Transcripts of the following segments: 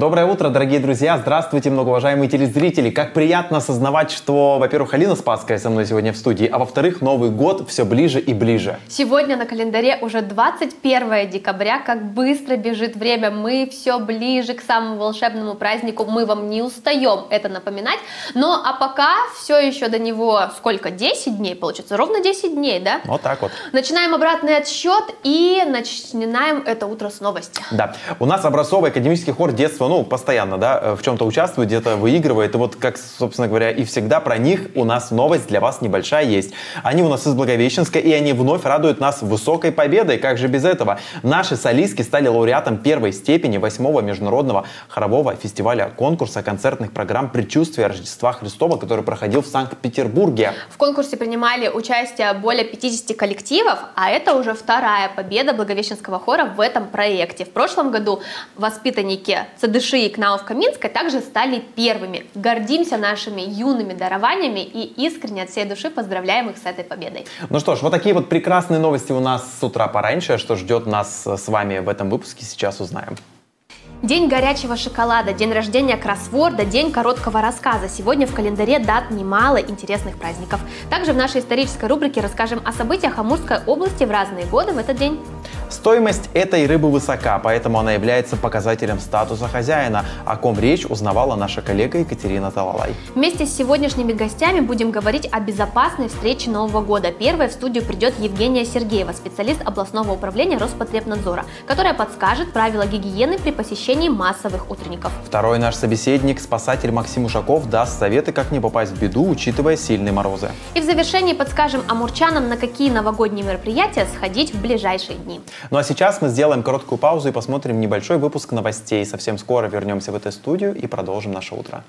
Доброе утро, дорогие друзья! Здравствуйте, многоуважаемые телезрители! Как приятно осознавать, что, во-первых, Алина Спасская со мной сегодня в студии, а во-вторых, Новый год все ближе и ближе. Сегодня на календаре уже 21 декабря. Как быстро бежит время. Мы все ближе к самому волшебному празднику. Мы вам не устаем это напоминать. Но а пока все еще до него сколько? 10 дней получится? Ровно 10 дней, да? Вот так вот. Начинаем обратный отсчет и начинаем это утро с новости. Да. У нас образцовый академический хор детства ну, постоянно, да, э, в чем-то участвует, где-то выигрывает. И вот, как, собственно говоря, и всегда про них у нас новость для вас небольшая есть. Они у нас из Благовещенска, и они вновь радуют нас высокой победой. Как же без этого? Наши солистки стали лауреатом первой степени восьмого международного хорового фестиваля конкурса концертных программ «Предчувствие Рождества Христова», который проходил в Санкт-Петербурге. В конкурсе принимали участие более 50 коллективов, а это уже вторая победа Благовещенского хора в этом проекте. В прошлом году воспитанники ЦДШ и КНАУ в Каминской также стали первыми. Гордимся нашими юными дарованиями и искренне от всей души поздравляем их с этой победой. Ну что ж, вот такие вот прекрасные новости у нас с утра пораньше. Что ждет нас с вами в этом выпуске, сейчас узнаем. День горячего шоколада, день рождения кроссворда, день короткого рассказа. Сегодня в календаре дат немало интересных праздников. Также в нашей исторической рубрике расскажем о событиях Амурской области в разные годы в этот день. Стоимость этой рыбы высока, поэтому она является показателем статуса хозяина, о ком речь узнавала наша коллега Екатерина Талалай. Вместе с сегодняшними гостями будем говорить о безопасной встрече Нового года. Первой в студию придет Евгения Сергеева, специалист областного управления Роспотребнадзора, которая подскажет правила гигиены при посещении массовых утренников. Второй наш собеседник, спасатель Максим Ушаков, даст советы, как не попасть в беду, учитывая сильные морозы. И в завершении подскажем амурчанам, на какие новогодние мероприятия сходить в ближайшие дни. Ну а сейчас мы сделаем короткую паузу и посмотрим небольшой выпуск новостей. Совсем скоро вернемся в эту студию и продолжим наше утро.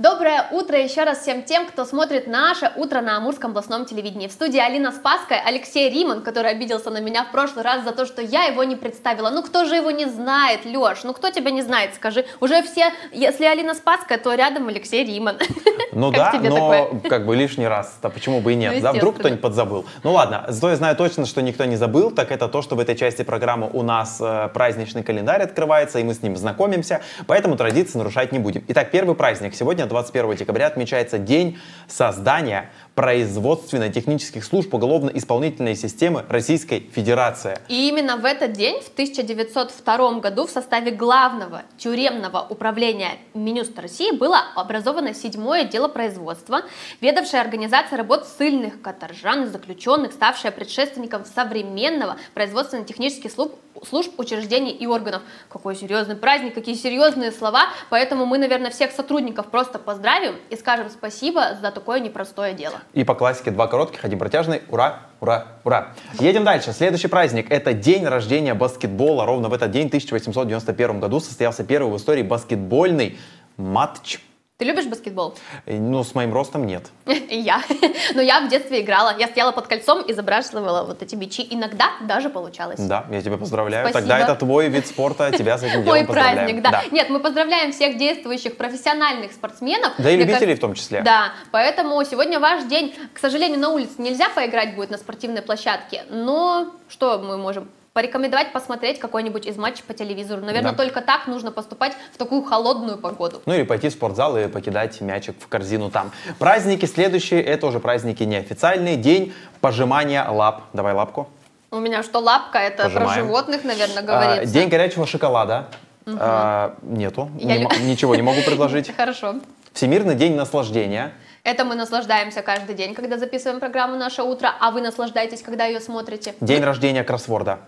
Доброе утро еще раз всем тем, кто смотрит наше утро на Амурском областном телевидении. В студии Алина Спаская, Алексей Риман, который обиделся на меня в прошлый раз за то, что я его не представила. Ну кто же его не знает, Леш? Ну кто тебя не знает, скажи. Уже все, если Алина Спаская, то рядом Алексей Риман. Ну да, но как бы лишний раз, да почему бы и нет, да, вдруг кто-нибудь подзабыл. Ну ладно, зато я знаю точно, что никто не забыл, так это то, что в этой части программы у нас э, праздничный календарь открывается, и мы с ним знакомимся, поэтому традиции нарушать не будем. Итак, первый праздник. Сегодня 21 декабря отмечается День создания производственно-технических служб уголовно-исполнительной системы Российской Федерации. И именно в этот день, в 1902 году, в составе главного тюремного управления Минюста России было образовано седьмое дело производства, ведавшая организация работ ссыльных каторжан и заключенных, ставшая предшественником современного производственно-технических служб служб, учреждений и органов. Какой серьезный праздник, какие серьезные слова. Поэтому мы, наверное, всех сотрудников просто поздравим и скажем спасибо за такое непростое дело. И по классике два коротких, один протяжный. Ура, ура, ура. Едем дальше. Следующий праздник – это день рождения баскетбола. Ровно в этот день, в 1891 году, состоялся первый в истории баскетбольный матч ты любишь баскетбол? Э, ну, с моим ростом нет. И я. Но я в детстве играла. Я стояла под кольцом и забрасывала вот эти мячи. Иногда даже получалось. Да, я тебя поздравляю. Спасибо. Тогда это твой вид спорта, тебя с этим делом Мой праздник, да. да. Нет, мы поздравляем всех действующих профессиональных спортсменов. Да и любителей в том числе. Да, поэтому сегодня ваш день. К сожалению, на улице нельзя поиграть будет на спортивной площадке, но что мы можем порекомендовать посмотреть какой-нибудь из матчей по телевизору. Наверное, да. только так нужно поступать в такую холодную погоду. Ну или пойти в спортзал и покидать мячик в корзину там. Праздники следующие, это уже праздники неофициальные. День пожимания лап. Давай лапку. У меня что, лапка? Это Пожимаем. про животных, наверное, говорится. А, день горячего шоколада. Угу. А, нету. Я не, ничего не могу предложить. Хорошо. Всемирный день наслаждения. Это мы наслаждаемся каждый день, когда записываем программу «Наше утро», а вы наслаждаетесь, когда ее смотрите. День рождения кроссворда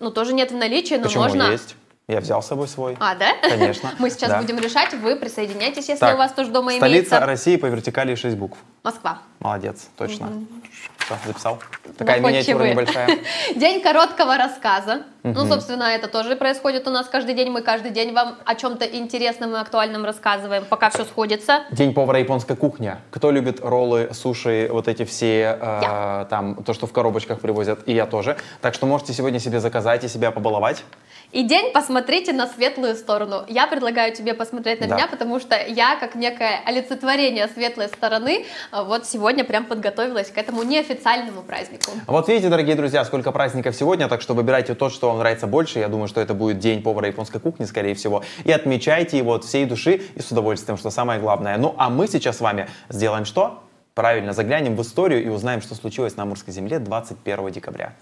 ну, тоже нет в наличии, но Почему можно... есть? Я взял с собой свой. А, да? Конечно. Мы сейчас да. будем решать, вы присоединяйтесь, если так, у вас тоже дома столица имеется. Столица России по вертикали 6 букв. Москва. Молодец, точно. Угу. Все, записал. Такая миниатюра небольшая. День короткого рассказа. Угу. Ну, собственно, это тоже происходит у нас каждый день. Мы каждый день вам о чем-то интересном и актуальном рассказываем, пока все сходится. День повара японской кухни. Кто любит роллы, суши, вот эти все, э, там, то, что в коробочках привозят, и я тоже. Так что можете сегодня себе заказать и себя побаловать. И день посмотрите на светлую сторону. Я предлагаю тебе посмотреть на да. меня, потому что я, как некое олицетворение светлой стороны, э, вот сегодня прям подготовилась к этому неофициальному празднику. Вот видите, дорогие друзья, сколько праздников сегодня, так что выбирайте то, что вам нравится больше. Я думаю, что это будет день повара японской кухни, скорее всего. И отмечайте его от всей души и с удовольствием, что самое главное. Ну, а мы сейчас с вами сделаем что? Правильно, заглянем в историю и узнаем, что случилось на Амурской земле 21 декабря.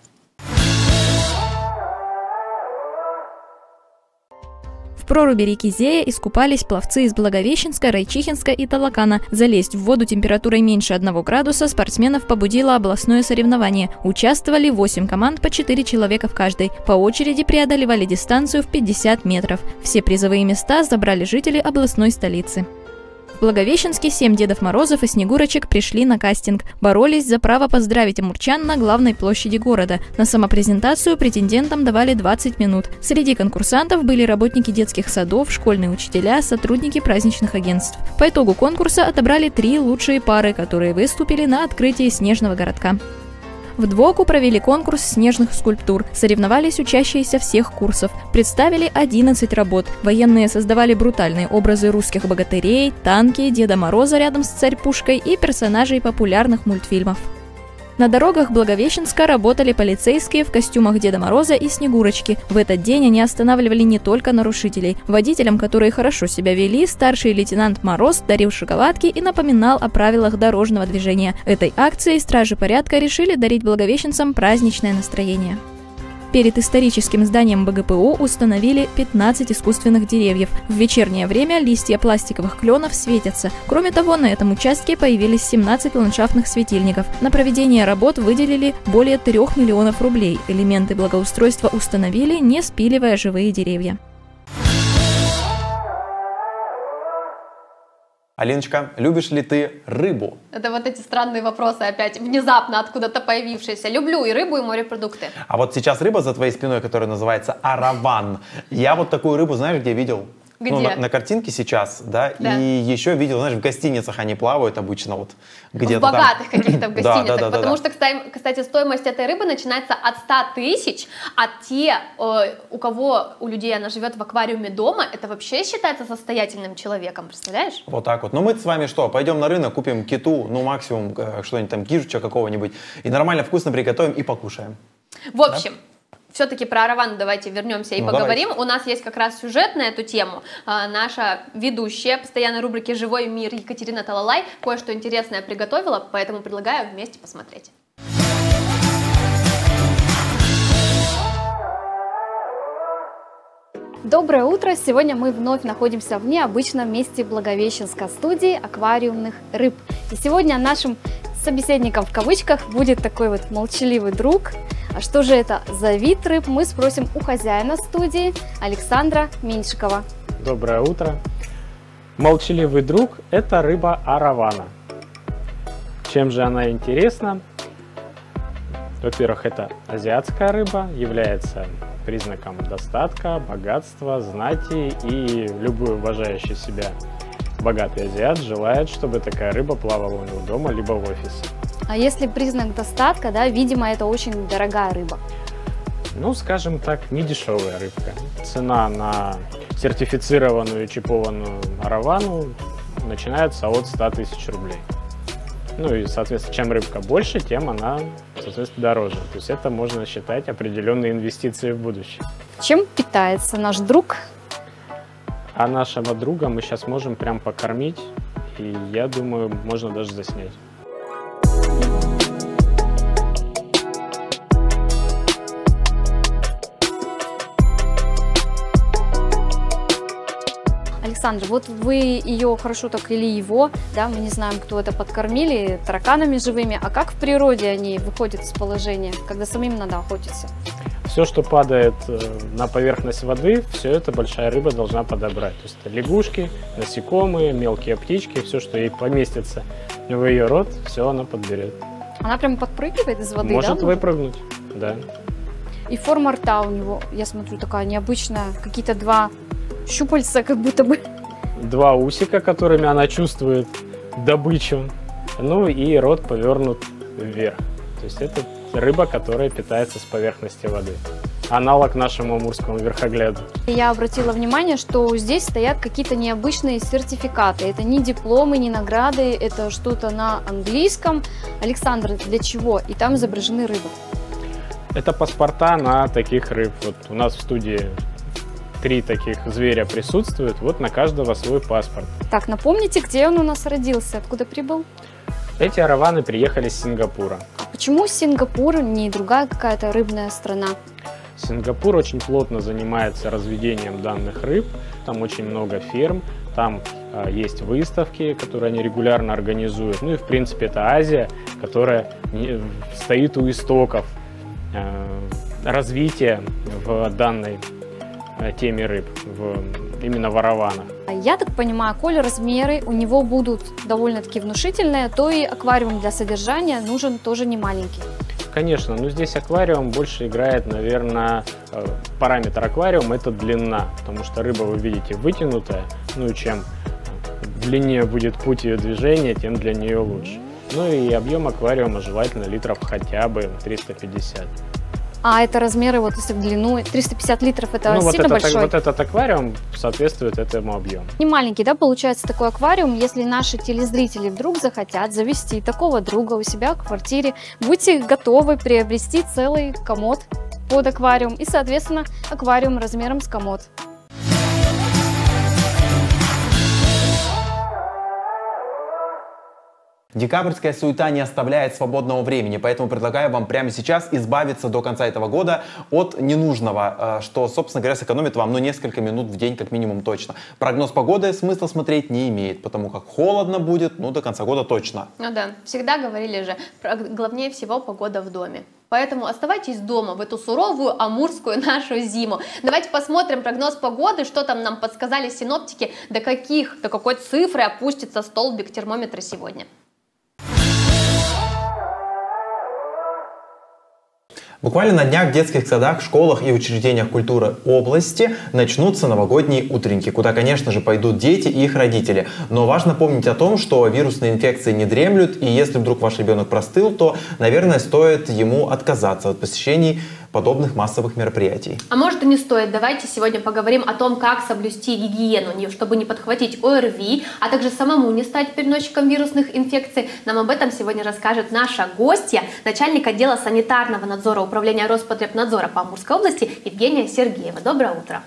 Проруби реки Зея искупались пловцы из Благовещенска, Райчихинска и Талакана. Залезть в воду температурой меньше 1 градуса спортсменов побудило областное соревнование. Участвовали 8 команд по 4 человека в каждой. По очереди преодолевали дистанцию в 50 метров. Все призовые места забрали жители областной столицы. В Благовещенске семь Дедов Морозов и Снегурочек пришли на кастинг. Боролись за право поздравить амурчан на главной площади города. На самопрезентацию претендентам давали 20 минут. Среди конкурсантов были работники детских садов, школьные учителя, сотрудники праздничных агентств. По итогу конкурса отобрали три лучшие пары, которые выступили на открытии снежного городка. В Двоку провели конкурс снежных скульптур. Соревновались учащиеся всех курсов. Представили 11 работ. Военные создавали брутальные образы русских богатырей, танки, Деда Мороза рядом с царь-пушкой и персонажей популярных мультфильмов. На дорогах Благовещенска работали полицейские в костюмах Деда Мороза и Снегурочки. В этот день они останавливали не только нарушителей. Водителям, которые хорошо себя вели, старший лейтенант Мороз дарил шоколадки и напоминал о правилах дорожного движения. Этой акцией стражи порядка решили дарить благовещенцам праздничное настроение. Перед историческим зданием БГПУ установили 15 искусственных деревьев. В вечернее время листья пластиковых кленов светятся. Кроме того, на этом участке появились 17 ландшафтных светильников. На проведение работ выделили более 3 миллионов рублей. Элементы благоустройства установили, не спиливая живые деревья. Алиночка, любишь ли ты рыбу? Это вот эти странные вопросы опять, внезапно откуда-то появившиеся. Люблю и рыбу, и морепродукты. А вот сейчас рыба за твоей спиной, которая называется араван. Я вот такую рыбу, знаешь, где видел? Где? Ну, на, на картинке сейчас, да, да, и еще видел, знаешь, в гостиницах они плавают обычно вот где-то В богатых каких-то в гостиницах, да, да, да, потому что, кстати, стоимость этой рыбы начинается от 100 тысяч, а те, у кого, у людей она живет в аквариуме дома, это вообще считается состоятельным человеком, представляешь? Вот так вот. Ну мы с вами что, пойдем на рынок, купим киту, ну максимум э, что-нибудь там, кижуча какого-нибудь, и нормально вкусно приготовим и покушаем. В общем, да? Все-таки про Араван давайте вернемся и ну, поговорим. Давайте. У нас есть как раз сюжет на эту тему. А, наша ведущая постоянной рубрики «Живой мир» Екатерина Талалай кое-что интересное приготовила, поэтому предлагаю вместе посмотреть. Доброе утро! Сегодня мы вновь находимся в необычном месте Благовещенской студии аквариумных рыб. И сегодня нашим собеседником в кавычках будет такой вот молчаливый друг – а что же это за вид рыб, мы спросим у хозяина студии Александра Меньшикова. Доброе утро. Молчаливый друг – это рыба аравана. Чем же она интересна? Во-первых, это азиатская рыба, является признаком достатка, богатства, знати, и любой уважающий себя богатый азиат желает, чтобы такая рыба плавала у него дома, либо в офисе. А если признак достатка, да, видимо, это очень дорогая рыба. Ну, скажем так, не дешевая рыбка. Цена на сертифицированную чипованную аравану начинается от 100 тысяч рублей. Ну и, соответственно, чем рыбка больше, тем она, соответственно, дороже. То есть это можно считать определенные инвестиции в будущее. Чем питается наш друг? А нашего друга мы сейчас можем прям покормить, и я думаю, можно даже заснять. Александр, вот вы ее хорошо так или его, да, мы не знаем, кто это подкормили, тараканами живыми, а как в природе они выходят из положения, когда самим надо охотиться? Все, что падает э, на поверхность воды, все это большая рыба должна подобрать. То есть это лягушки, насекомые, мелкие птички, все, что ей поместится в ее рот, все она подберет. Она прям подпрыгивает из воды, Может да? выпрыгнуть, да. И форма рта у него, я смотрю, такая необычная. Какие-то два щупальца как будто бы два усика, которыми она чувствует добычу, ну и рот повернут вверх. То есть это рыба, которая питается с поверхности воды. аналог нашему амурскому верхогляду. Я обратила внимание, что здесь стоят какие-то необычные сертификаты. Это не дипломы, не награды, это что-то на английском. Александр, для чего? И там изображены рыбы. Это паспорта на таких рыб. Вот у нас в студии три таких зверя присутствуют, вот на каждого свой паспорт. Так, напомните, где он у нас родился, откуда прибыл? Эти араваны приехали с Сингапура. Почему Сингапур, не другая какая-то рыбная страна? Сингапур очень плотно занимается разведением данных рыб, там очень много ферм, там э, есть выставки, которые они регулярно организуют. Ну и в принципе это Азия, которая не, стоит у истоков э, развития в данной э, теме рыб, в, именно в араванах. Я так понимаю, коль размеры у него будут довольно-таки внушительные, то и аквариум для содержания нужен тоже не маленький. Конечно, но здесь аквариум больше играет, наверное, э, параметр аквариума – это длина, потому что рыба, вы видите, вытянутая, ну и чем длиннее будет путь ее движения, тем для нее лучше. Ну и объем аквариума желательно литров хотя бы 350. А это размеры, вот если в длину, 350 литров, это ну, сильно вот большой? вот этот аквариум соответствует этому объему. Не маленький, да, получается такой аквариум. Если наши телезрители вдруг захотят завести такого друга у себя в квартире, будьте готовы приобрести целый комод под аквариум и, соответственно, аквариум размером с комод. Декабрьская суета не оставляет свободного времени, поэтому предлагаю вам прямо сейчас избавиться до конца этого года от ненужного, э, что, собственно говоря, сэкономит вам ну, несколько минут в день как минимум точно. Прогноз погоды смысла смотреть не имеет, потому как холодно будет, ну, до конца года точно. Ну да, всегда говорили же, главнее всего погода в доме. Поэтому оставайтесь дома в эту суровую амурскую нашу зиму. Давайте посмотрим прогноз погоды, что там нам подсказали синоптики, до каких, до какой цифры опустится столбик термометра сегодня. Буквально на днях в детских садах, школах и учреждениях культуры области начнутся новогодние утренники, куда, конечно же, пойдут дети и их родители. Но важно помнить о том, что вирусные инфекции не дремлют, и если вдруг ваш ребенок простыл, то, наверное, стоит ему отказаться от посещений подобных массовых мероприятий. А может и не стоит. Давайте сегодня поговорим о том, как соблюсти гигиену, чтобы не подхватить ОРВИ, а также самому не стать переносчиком вирусных инфекций. Нам об этом сегодня расскажет наша гостья, начальник отдела санитарного надзора Управления Роспотребнадзора по Амурской области Евгения Сергеева. Доброе утро.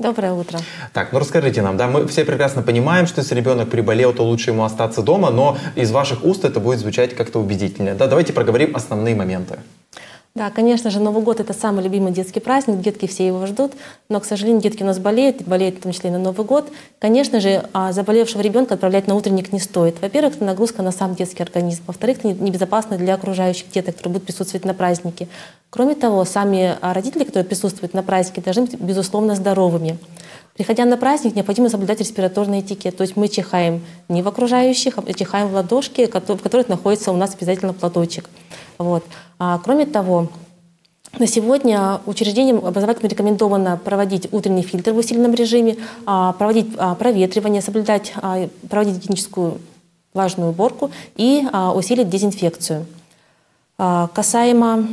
Доброе утро. Так, ну расскажите нам, да, мы все прекрасно понимаем, что если ребенок приболел, то лучше ему остаться дома, но из ваших уст это будет звучать как-то убедительно. Да, давайте проговорим основные моменты. Да, конечно же, Новый год — это самый любимый детский праздник, детки все его ждут, но, к сожалению, детки у нас болеют, болеют в том числе и на Новый год. Конечно же, а, заболевшего ребенка отправлять на утренник не стоит. Во-первых, это нагрузка на сам детский организм. Во-вторых, это небезопасно для окружающих деток, которые будут присутствовать на празднике. Кроме того, сами а, родители, которые присутствуют на празднике, должны быть, безусловно, здоровыми. Приходя на праздник, необходимо соблюдать респираторный этикет. То есть мы чихаем не в окружающих, а чихаем в ладошки, в которых находится у нас обязательно платочек. Вот. А, кроме того, на сегодня учреждениям образовательным рекомендовано проводить утренний фильтр в усиленном режиме, а, проводить а, проветривание, соблюдать, а, проводить гигиеническую влажную уборку и усилить дезинфекцию. Касаемо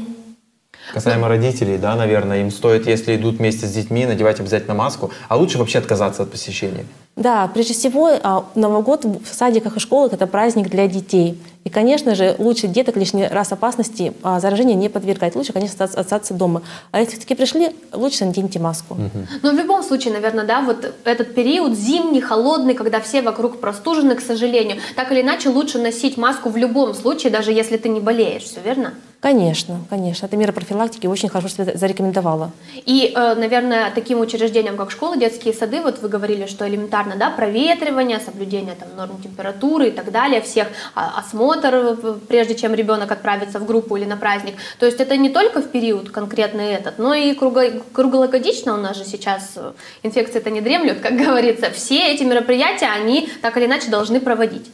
Касаемо родителей, да, наверное, им стоит, если идут вместе с детьми, надевать обязательно маску, а лучше вообще отказаться от посещения. Да, прежде всего, а, Новый год в садиках и школах – это праздник для детей. И, конечно же, лучше деток лишний раз опасности а, заражения не подвергать. Лучше, конечно, остаться дома. А если все-таки пришли, лучше наденьте маску. Но в любом случае, наверное, да, вот этот период зимний, холодный, когда все вокруг простужены, к сожалению, так или иначе лучше носить маску в любом случае, даже если ты не болеешь, все верно? Конечно, конечно. Это мера профилактики очень хорошо себя зарекомендовала. И, э, наверное, таким учреждениям, как школы, детские сады, вот вы говорили, что элементарно, да, проветривание, соблюдение там, норм температуры и так далее, всех а, осмотр, э, прежде чем ребенок отправится в группу или на праздник. То есть это не только в период конкретный этот, но и круглогодично у нас же сейчас э, инфекции-то не дремлют, как говорится. Все эти мероприятия, они так или иначе должны проводить.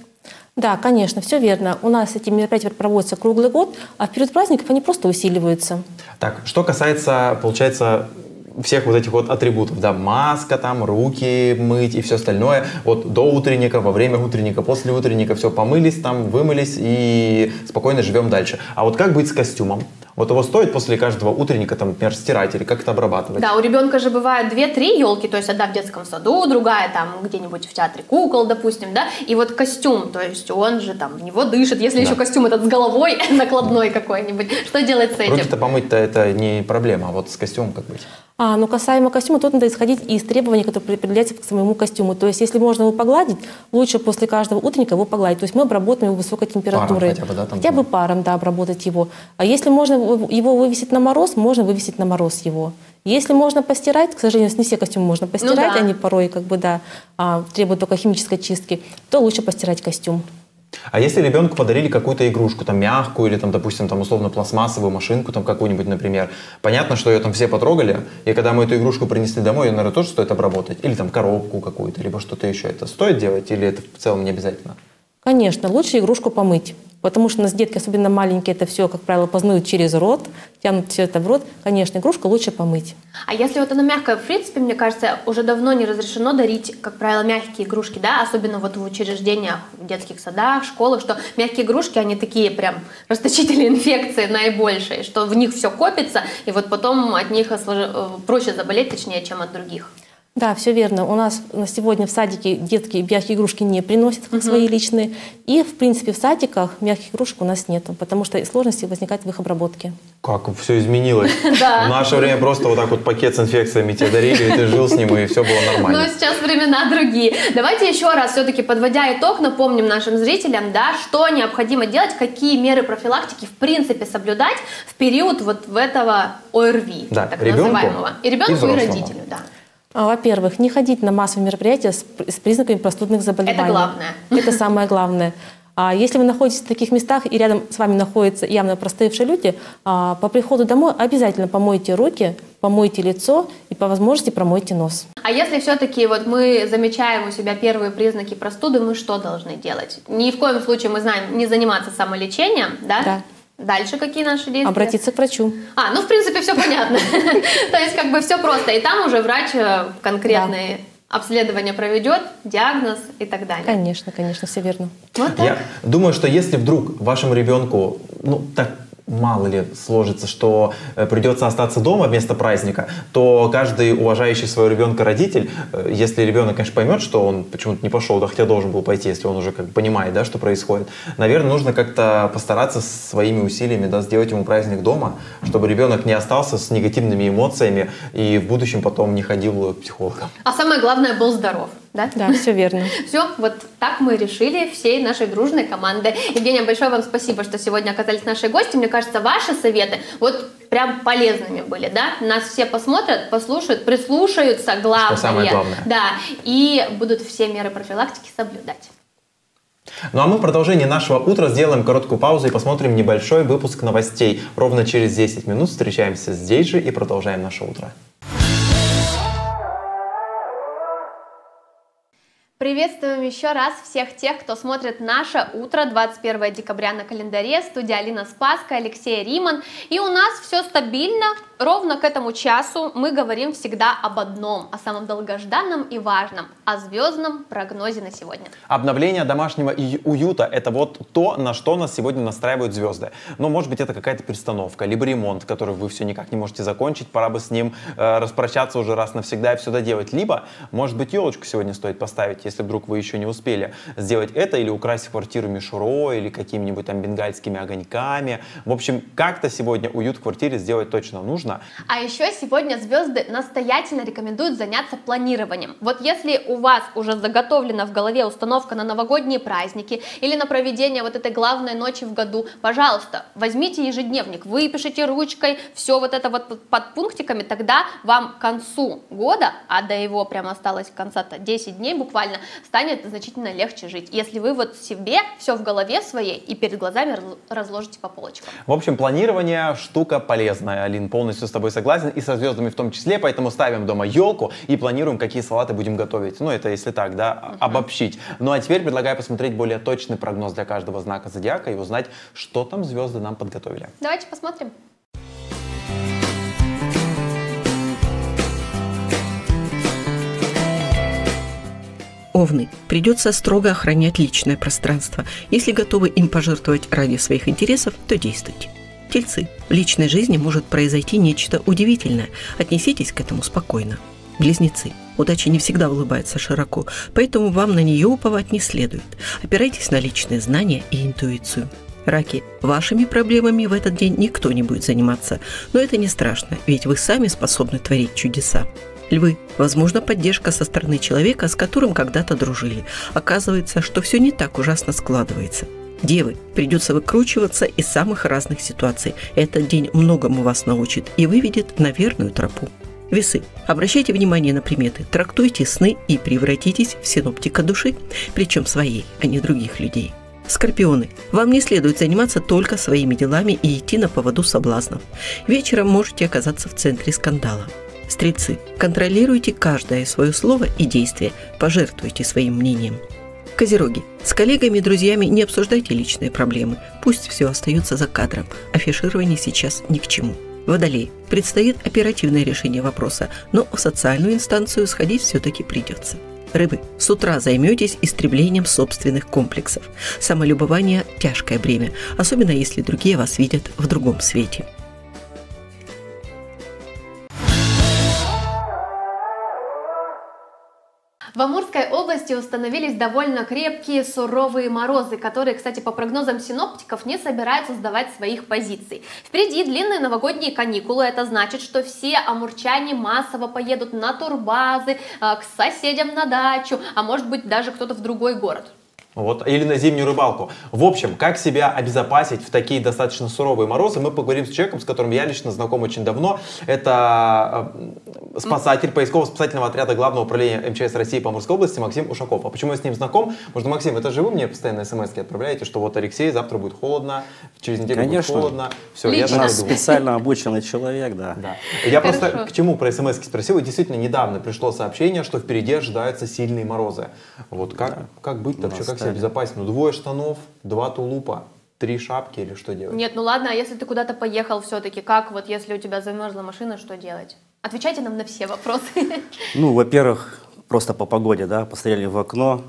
Да, конечно, все верно. У нас эти мероприятия проводятся круглый год, а в период праздников они просто усиливаются. Так, что касается, получается, всех вот этих вот атрибутов, да, маска там, руки мыть и все остальное, вот до утренника, во время утренника, после утренника все помылись там, вымылись и спокойно живем дальше. А вот как быть с костюмом? Вот его стоит после каждого утренника, там, например, стирать или как-то обрабатывать. Да, у ребенка же бывает две-три елки, то есть одна в детском саду, другая там где-нибудь в театре кукол, допустим, да, и вот костюм, то есть он же там в него дышит, если Да. еще костюм этот с головой накладной какой-нибудь, что делать с этим? Руки-то помыть-то это не проблема, а вот с костюмом как быть? А, ну касаемо костюма, тут надо исходить из требований, которые определяются к самому костюму. То есть, если можно его погладить, лучше после каждого утренника его погладить. То есть мы обработаем его высокой температурой. хотя бы, да, там? Хотя бы паром, да, обработать его. А если можно его вывесить на мороз, можно вывесить на мороз его. Если можно постирать, к сожалению, не все костюмы можно постирать, да. они порой как бы, да, а, требуют только химической чистки, то лучше постирать костюм. А если ребенку подарили какую-то игрушку, там мягкую или там, допустим, там условно пластмассовую машинку, там какую-нибудь, например, понятно, что ее там все потрогали, и когда мы эту игрушку принесли домой, ее, наверное, тоже стоит обработать, или там коробку какую-то, либо что-то еще. Это стоит делать или это в целом не обязательно? Конечно, лучше игрушку помыть. Потому что у нас детки, особенно маленькие, это все, как правило, познают через рот, тянут все это в рот. Конечно, игрушку лучше помыть. А если вот она мягкая, в принципе, мне кажется, уже давно не разрешено дарить, как правило, мягкие игрушки, да, особенно вот в учреждениях, в детских садах, школах, что мягкие игрушки, они такие прям расточители инфекции наибольшие, что в них все копится, и вот потом от них э, проще заболеть, точнее, чем от других. Да, все верно. У нас на сегодня в садике детки мягкие игрушки не приносят как свои личные. И, в принципе, в садиках мягких игрушек у нас нету, потому что сложности возникают в их обработке. Как все изменилось. В наше время просто вот так вот пакет с инфекциями тебе дарили, и ты жил с ним, и все было Но нормально. сейчас времена другие. Давайте еще раз, все-таки подводя итог, напомним нашим зрителям, да, что необходимо делать, какие меры профилактики в принципе соблюдать в период вот в этого ОРВИ, так называемого. И ребенку, и родителю, да. А, Во-первых, не ходить на массовые мероприятия с, пр- с признаками простудных заболеваний. Это главное. Это самое главное. А если вы находитесь в таких местах и рядом с вами находятся явно простывшие люди, а, по приходу домой обязательно помойте руки, помойте лицо и по возможности промойте нос. А если все-таки вот мы замечаем у себя первые признаки простуды, мы что должны делать? Ни в коем случае мы знаем не заниматься самолечением, да? Да. Дальше какие наши действия? Обратиться к врачу. А, ну в принципе все понятно. То есть как бы все просто. И там уже врач э, конкретные обследования проведет, диагноз и так далее. Конечно, конечно, все верно. Вот так. Я думаю, что если вдруг вашему ребенку, ну, так мало ли сложится, что э, придется остаться дома вместо праздника, то каждый уважающий своего ребенка родитель, э, если ребенок, конечно, поймет, что он почему-то не пошел, да хотя должен был пойти, если он уже как понимает, да, что происходит, наверное, нужно как-то постараться своими усилиями, да, сделать ему праздник дома, чтобы ребенок не остался с негативными эмоциями и в будущем потом не ходил к психологам. А самое главное, был здоров. Да? Да, все верно. Все, вот так мы решили всей нашей дружной командой. Евгения, большое вам спасибо, что сегодня оказались нашей гости. Мне кажется, ваши советы вот прям полезными были, да? Нас все посмотрят, послушают, прислушаются, главное. самое главное. Да, и будут все меры профилактики соблюдать. Ну а мы в продолжении нашего утра сделаем короткую паузу и посмотрим небольшой выпуск новостей. Ровно через 10 минут встречаемся здесь же и продолжаем наше утро. Приветствуем еще раз всех тех, кто смотрит наше утро 21 декабря на календаре. Студия Алина Спаска, Алексей Риман. И у нас все стабильно. Ровно к этому часу мы говорим всегда об одном, о самом долгожданном и важном, о звездном прогнозе на сегодня. Обновление домашнего уюта – это вот то, на что нас сегодня настраивают звезды. Ну, может быть, это какая-то перестановка, либо ремонт, который вы все никак не можете закончить, пора бы с ним э, распрощаться уже раз навсегда и все доделать. Либо, может быть, елочку сегодня стоит поставить, если вдруг вы еще не успели сделать это, или украсить квартиру мишурой, или какими-нибудь там бенгальскими огоньками. В общем, как-то сегодня уют в квартире сделать точно нужно. А еще сегодня звезды настоятельно рекомендуют заняться планированием. Вот если у вас уже заготовлена в голове установка на новогодние праздники или на проведение вот этой главной ночи в году, пожалуйста, возьмите ежедневник, выпишите ручкой все вот это вот под пунктиками, тогда вам к концу года, а до его прямо осталось конца-то 10 дней буквально, станет значительно легче жить, если вы вот себе все в голове своей и перед глазами раз- разложите по полочкам. В общем, планирование штука полезная, Алин, полностью с тобой согласен, и со звездами в том числе, поэтому ставим дома елку и планируем, какие салаты будем готовить. Ну, это если так, да, обобщить. Ну, а теперь предлагаю посмотреть более точный прогноз для каждого знака зодиака и узнать, что там звезды нам подготовили. Давайте посмотрим. Овны. Придется строго охранять личное пространство. Если готовы им пожертвовать ради своих интересов, то действуйте. Тельцы. В личной жизни может произойти нечто удивительное. Отнеситесь к этому спокойно. Близнецы. Удача не всегда улыбается широко, поэтому вам на нее уповать не следует. Опирайтесь на личные знания и интуицию. Раки, вашими проблемами в этот день никто не будет заниматься, но это не страшно, ведь вы сами способны творить чудеса. Львы, возможно, поддержка со стороны человека, с которым когда-то дружили. Оказывается, что все не так ужасно складывается. Девы, придется выкручиваться из самых разных ситуаций. Этот день многому вас научит и выведет на верную тропу. Весы. Обращайте внимание на приметы, трактуйте сны и превратитесь в синоптика души, причем своей, а не других людей. Скорпионы. Вам не следует заниматься только своими делами и идти на поводу соблазнов. Вечером можете оказаться в центре скандала. Стрельцы. Контролируйте каждое свое слово и действие, пожертвуйте своим мнением. Козероги. С коллегами и друзьями не обсуждайте личные проблемы. Пусть все остается за кадром. Афиширование сейчас ни к чему. Водолей. Предстоит оперативное решение вопроса, но в социальную инстанцию сходить все-таки придется. Рыбы. С утра займетесь истреблением собственных комплексов. Самолюбование – тяжкое бремя, особенно если другие вас видят в другом свете. Области установились довольно крепкие суровые морозы, которые, кстати, по прогнозам синоптиков, не собираются сдавать своих позиций. Впереди длинные новогодние каникулы, это значит, что все амурчане массово поедут на турбазы, э, к соседям на дачу, а может быть даже кто-то в другой город. Вот, или на зимнюю рыбалку. В общем, как себя обезопасить в такие достаточно суровые морозы, мы поговорим с человеком, с которым я лично знаком очень давно. Это э, спасатель поисково-спасательного отряда Главного управления МЧС России по Амурской области Максим Ушаков. А почему я с ним знаком? Может, Максим, это же вы мне постоянно смс отправляете, что вот Алексей, завтра будет холодно, через неделю Конечно. будет холодно. Все, Лично. я так нас специально обученный человек, да. Да. Я Хорошо. просто к чему про смс спросил. И действительно, недавно пришло сообщение, что впереди ожидаются сильные морозы. Вот как, как быть вообще, как себя обезопасить? Ну, двое штанов, два тулупа, три шапки или что делать? Нет, ну ладно, а если ты куда-то поехал все-таки, как вот если у тебя замерзла машина, что делать? Отвечайте нам на все вопросы. Ну, во-первых, просто по погоде, да, посмотрели в окно,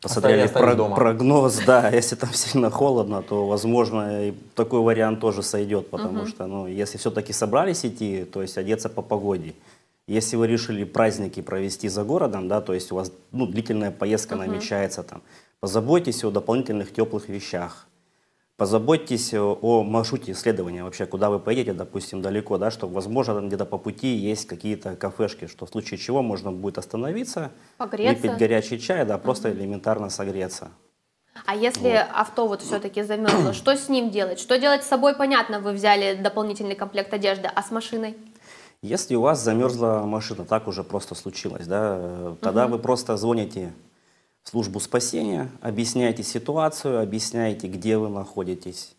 посмотрели про- дома. прогноз, да, если там сильно холодно, то, возможно, и такой вариант тоже сойдет, потому что, ну, если все-таки собрались идти, то есть одеться по погоде. Если вы решили праздники провести за городом, да, то есть у вас ну, длительная поездка намечается там, позаботьтесь о дополнительных теплых вещах. Позаботьтесь о, маршруте исследования вообще, куда вы поедете, допустим, далеко, да, что, возможно, там где-то по пути есть какие-то кафешки, что в случае чего можно будет остановиться, Погреться. выпить горячий чай, да, просто элементарно согреться. А если авто вот все-таки замерзло, что с ним делать? Что делать с собой? Понятно, вы взяли дополнительный комплект одежды, а с машиной? Если у вас замерзла машина, так уже просто случилось, да, э, тогда вы просто звоните в службу спасения, объясняете ситуацию, объясняете, где вы находитесь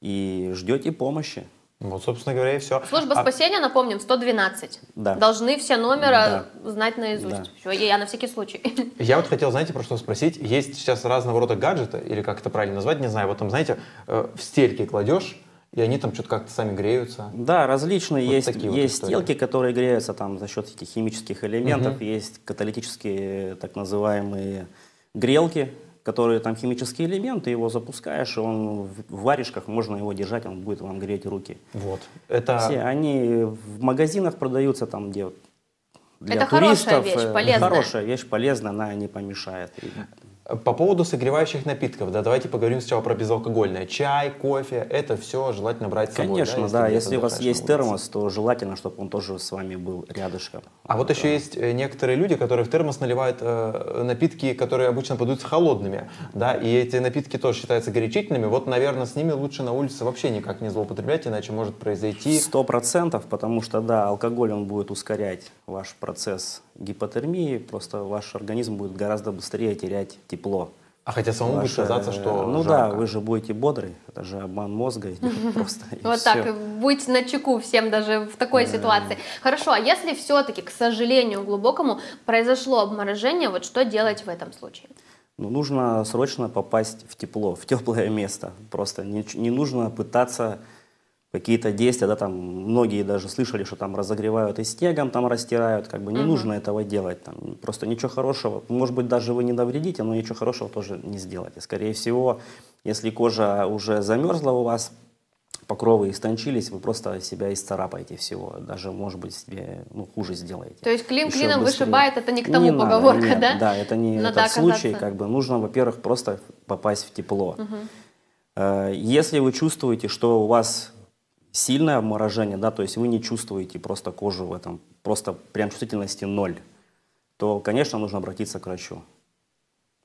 и ждете помощи. Вот, собственно говоря, и все. Служба спасения, напомним, 112. Да. Должны все номера знать наизусть. Да. Всё, я на всякий случай. Я вот хотел, знаете, про что спросить. Есть сейчас разного рода гаджеты, или как это правильно назвать, не знаю. Вот там, знаете, э, в стельки кладешь, и они там что-то как-то сами греются. Да, различные Вот есть, такие вот есть истории. стелки, которые греются там за счет этих химических элементов, есть каталитические так называемые грелки, которые там химические элементы, его запускаешь, и он в варежках можно его держать, он будет вам греть руки. Вот. Это... Все, они в магазинах продаются там, где для Это хорошая туристов. вещь, э, полезная. Хорошая вещь, полезная, она не помешает. По поводу согревающих напитков, да, давайте поговорим сначала про безалкогольное. Чай, кофе, это все желательно брать с собой. Конечно, если да, если у вас есть улице. термос, то желательно, чтобы он тоже с вами был рядышком. А вот еще есть э, некоторые люди, которые в термос наливают э, напитки, которые обычно подаются холодными, да, и эти напитки тоже считаются горячительными. Вот, наверное, с ними лучше на улице вообще никак не злоупотреблять, иначе может произойти... Сто процентов, потому что, да, алкоголь, он будет ускорять ваш процесс гипотермии, просто ваш организм будет гораздо быстрее терять тепло. А хотя самому будет Ваше, казаться, что Ну жарко. да, вы же будете бодрый, это же обман мозга идет просто. Вот так, будь на чеку всем даже в такой ситуации. Хорошо, а если все-таки, к сожалению, глубокому, произошло обморожение, вот что делать в этом случае? Ну, нужно срочно попасть в тепло, в теплое место. Просто не, не нужно пытаться какие-то действия, да, там многие даже слышали, что там разогревают и снегом там растирают, как бы не нужно этого делать, там просто ничего хорошего, может быть даже вы не навредите, но ничего хорошего тоже не сделаете. Скорее всего, если кожа уже замерзла у вас, покровы истончились, вы просто себя исцарапаете всего. Даже, может быть, себе ну, хуже сделаете. То есть клин Еще клином быстрее. вышибает, это не к тому Не надо, поговорка, нет, да? Да, это не Надо этот случай. Как бы нужно, во-первых, просто попасть в тепло. Э, Если вы чувствуете, что у вас сильное обморожение, да, то есть вы не чувствуете просто кожу в этом, просто прям чувствительности ноль, то, конечно, нужно обратиться к врачу.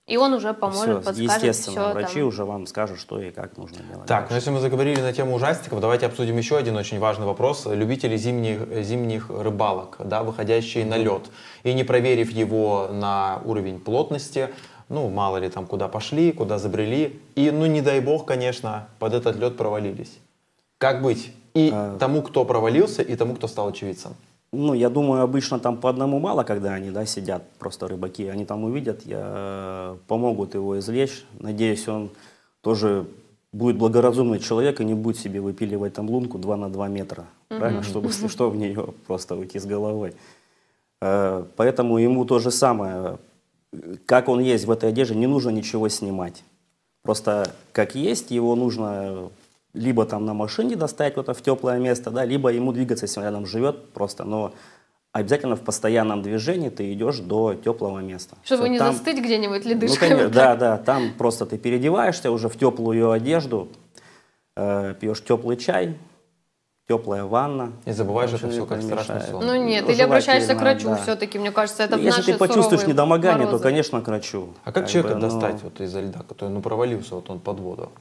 И он уже поможет, Всё, подскажет естественно, все врачи там. уже вам скажут, что и как нужно делать. Так, ну если мы заговорили на тему ужастиков, давайте обсудим еще один очень важный вопрос. Любители зимних, зимних рыбалок, да, выходящие на лед, и не проверив его на уровень плотности, ну, мало ли там, куда пошли, куда забрели, и, ну, не дай бог, конечно, под этот лед провалились. Как быть? И А. тому, кто провалился, и тому, кто стал очевидцем. Ну, я думаю, обычно там по одному мало, когда они, да, сидят, просто рыбаки, они там увидят, я, помогут его извлечь. Надеюсь, он тоже будет благоразумный человек и не будет себе выпиливать там лунку 2 на 2 метра, правильно, чтобы, если что, в нее просто уйти с головой. Э, Поэтому ему то же самое, как он есть в этой одежде, не нужно ничего снимать. Просто как есть, его нужно либо там на машине достать вот в теплое место, да, либо ему двигаться, если он рядом живет, просто, но обязательно в постоянном движении ты идешь до теплого места. Чтобы Всё, не там- застыть где-нибудь ну, ледышкой. конечно, вот да, да, там просто ты переодеваешься уже в теплую одежду, э, пьешь теплый чай, теплая ванна. И забываешь это все как страшный сон. Ну нет, Ну, или обращаешься к врачу да. все-таки, мне кажется, это в Если наши ты почувствуешь недомогание, то, морозы. конечно, к врачу. А как Как человека бы, ну, достать вот из-за льда, который ну, провалился вот он под воду?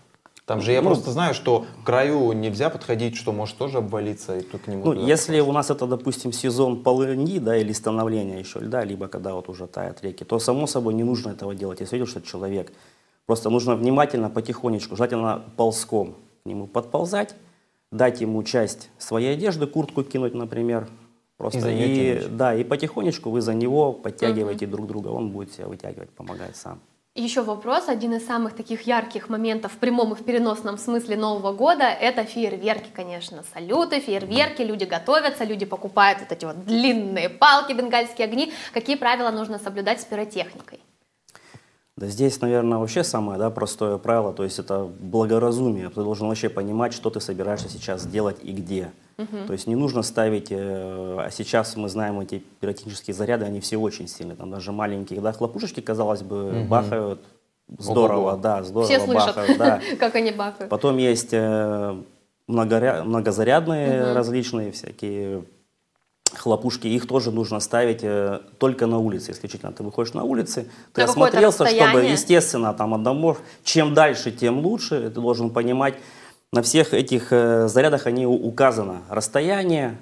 Там же я Ну, просто знаю, что к краю нельзя подходить, что может тоже обвалиться, и тут к нему... Ну, если попасть. у нас это, допустим, сезон полыньи, да, или становления еще льда, либо когда вот уже тают реки, то, само собой, не нужно этого делать. Если видишь, что человек, просто нужно внимательно, потихонечку, желательно ползком к нему подползать, дать ему часть своей одежды, куртку кинуть, например, просто И и, да, и потихонечку вы за него подтягиваете друг друга, он будет себя вытягивать, помогать сам. Еще вопрос, один из самых таких ярких моментов в прямом и в переносном смысле Нового года, это фейерверки, конечно, салюты, фейерверки, люди готовятся, люди покупают вот эти вот длинные палки, бенгальские огни. Какие правила нужно соблюдать с пиротехникой? Да здесь, наверное, вообще самое да, простое правило, то есть это благоразумие. Ты должен вообще понимать, что ты собираешься сейчас делать и где. То есть не нужно ставить, э, а сейчас мы знаем эти пиротехнические заряды, они все очень сильные, там даже маленькие, да, хлопушечки, казалось бы, бахают, здорово, Ого-го. да, здорово Все слышат, бахают, да. как они бахают. Потом есть э, многоря- многозарядные различные всякие хлопушки, их тоже нужно ставить э, только на улице, исключительно. Ты выходишь на улицы, ты На осмотрелся, чтобы, естественно, там от домов, чем дальше, тем лучше. Ты должен понимать, на всех этих э, зарядах они указано расстояние,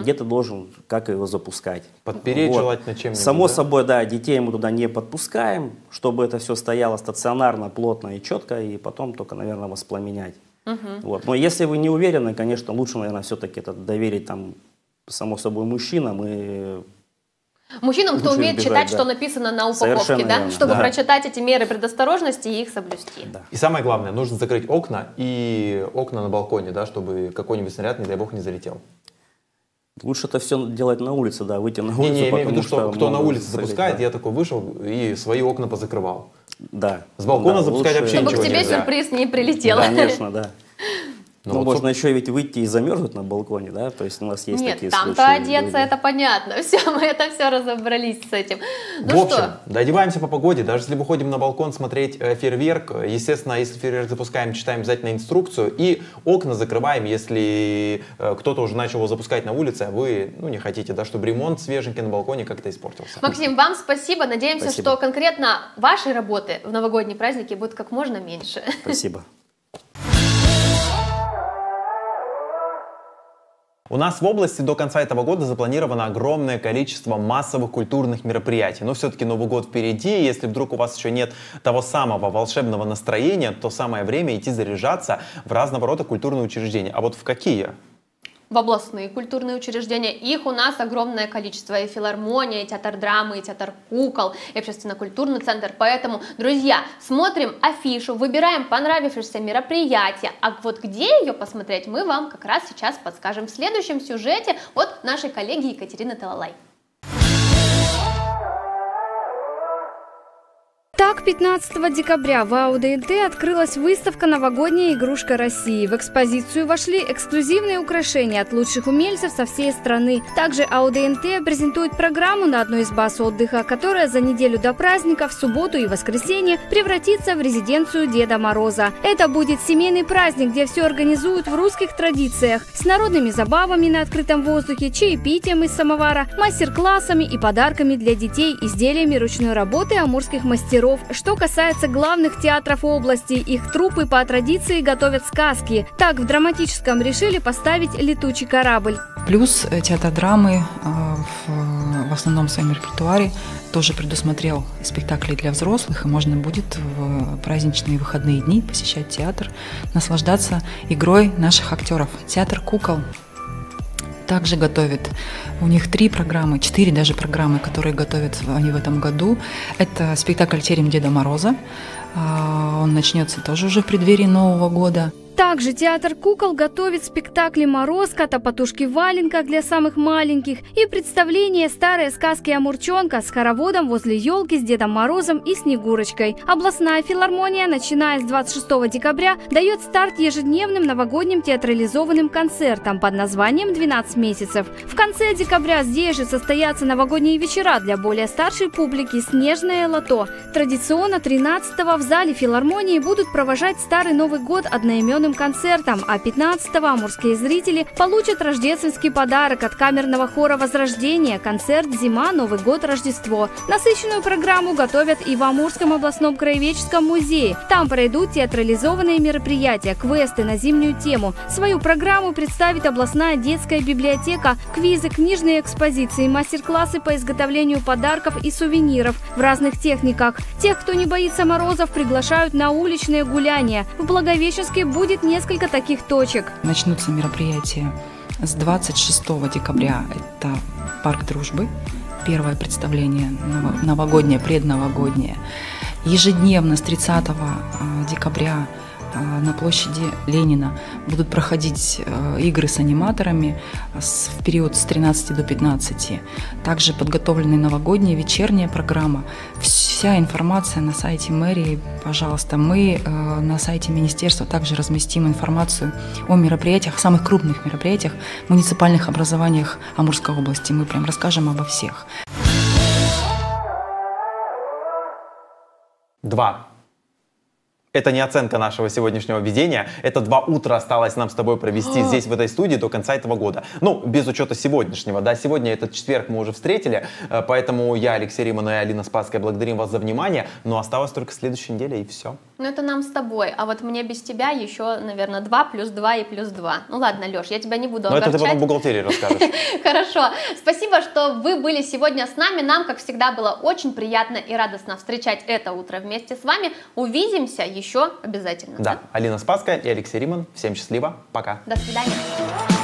где ты должен, как его запускать. Подпереть желательно чем-нибудь, Само да? собой, да, детей мы туда не подпускаем, чтобы это все стояло стационарно, плотно и четко, и потом только, наверное, воспламенять. Вот. Но если вы не уверены, конечно, лучше, наверное, все-таки это доверить там, само собой, мужчинам и Мужчинам, кто умеет читать, да. что написано на упаковке, Совершенно да, верно, чтобы да. прочитать эти меры предосторожности и их соблюсти. да. И самое главное, нужно закрыть окна и окна на балконе, да, чтобы какой-нибудь снаряд, не дай бог, не залетел. Лучше это все делать на улице, да, выйти на улицу. Не, не, я имею в виду, потому что кто на улице залить, запускает, да. я такой вышел и свои окна позакрывал. Да. С балкона Да, запускать лучше- вообще Чтобы к ничего тебе нельзя. сюрприз не прилетел. Конечно, да. Ну Ну, вот, можно еще ведь выйти и замерзнуть на балконе, да, то есть у нас есть Нет, такие там-то случаи. одеться, люди. это понятно. Все, мы это все разобрались с этим. Ну в общем, что, доодеваемся по погоде. Даже если выходим на балкон смотреть э, фейерверк, естественно, если фейерверк запускаем, читаем обязательно инструкцию и окна закрываем, если э, кто-то уже начал его запускать на улице, а вы ну, не хотите, да, чтобы ремонт свеженький на балконе как-то испортился. Максим, вам спасибо. Надеемся, Спасибо. что конкретно вашей работы в новогодние праздники будет как можно меньше. Спасибо. У нас в области до конца этого года запланировано огромное количество массовых культурных мероприятий. Но все-таки Новый год впереди. и Если вдруг у вас еще нет того самого волшебного настроения, то самое время идти заряжаться в разного рода культурные учреждения. А вот в какие? В областные культурные учреждения. Их у нас огромное количество. И филармония, и театр драмы, и театр кукол, и общественно-культурный центр. Поэтому, друзья, смотрим афишу, выбираем понравившееся мероприятие. А вот где ее посмотреть, мы вам как раз сейчас подскажем в следующем сюжете от нашей коллеги Екатерины Талалай. Так Итак, 15 декабря в АУДНТ открылась выставка «Новогодняя игрушка России». В экспозицию вошли эксклюзивные украшения от лучших умельцев со всей страны. Также АУДНТ презентует программу на одной из баз отдыха, которая за неделю до праздника в субботу и воскресенье превратится в резиденцию Деда Мороза. Это будет семейный праздник, где все организуют в русских традициях с народными забавами на открытом воздухе, чаепитием из самовара, мастер-классами и подарками для детей, изделиями ручной работы амурских мастеров. Что касается главных театров области, их трупы по традиции готовят сказки. Так в драматическом решили поставить летучий корабль. Плюс э, театр драмы э, в, в основном своем репертуаре тоже предусмотрел спектакли для взрослых, и можно будет в праздничные выходные дни посещать театр, наслаждаться игрой наших актеров. Театр кукол также готовит. У них три программы, четыре даже программы, которые готовят они в этом году. Это спектакль «Терем Деда Мороза». А, он начнется тоже уже в преддверии Нового года. Также театр кукол готовит спектакли «Морозка», «Топотушки валенка» для самых маленьких и представление «Старые сказки Амурчонка» с хороводом возле елки с Дедом Морозом и Снегурочкой. Областная филармония, начиная с 26 декабря, дает старт ежедневным новогодним театрализованным концертам под названием «12 месяцев». В конце декабря здесь же состоятся новогодние вечера для более старшей публики «Снежное лото». Традиционно 13 в зале филармонии будут провожать Старый Новый год одноименным традиционным концертом, а 15-го амурские зрители получат рождественский подарок от камерного хора «Возрождение» – концерт «Зима, Новый год, Рождество». Насыщенную программу готовят и в Амурском областном краеведческом музее. Там пройдут театрализованные мероприятия, квесты на зимнюю тему. Свою программу представит областная детская библиотека, квизы, книжные экспозиции, мастер-классы по изготовлению подарков и сувениров в разных техниках. Тех, кто не боится морозов, приглашают на уличные гуляния. В Благовещенске будет будет несколько таких точек. Начнутся мероприятия с 26 декабря. Это парк дружбы. Первое представление новогоднее, предновогоднее. Ежедневно с 30 э, декабря а, на площади Ленина будут проходить э, игры с аниматорами в период с 13 до 15. Также подготовлены новогодняя вечерняя программа. Вся информация на сайте мэрии, пожалуйста. Мы э, на сайте министерства также разместим информацию о мероприятиях, самых крупных мероприятиях, муниципальных образованиях Амурской области. Мы прям расскажем обо всех. Два это не оценка нашего сегодняшнего ведения. Это два утра осталось нам с тобой провести а. здесь, в этой студии, до конца этого года. Ну, без учета сегодняшнего. Да, сегодня этот четверг мы уже встретили, э, поэтому я, Алексей Риман и Алина Спасская благодарим вас за внимание, но осталось только следующая неделя и все. Ну, это нам с тобой, а вот мне без тебя еще, наверное, 2 плюс 2 и плюс 2. Ну, ладно, Леш, я тебя не буду Но огорчать. это ты потом в бухгалтерии расскажешь. Хорошо. Спасибо, что вы были сегодня с нами. Нам, как всегда, было очень приятно и радостно встречать это утро вместе с вами. Увидимся еще обязательно. Да. да? Алина Спаска и Алексей Риман. Всем счастливо. Пока. До свидания.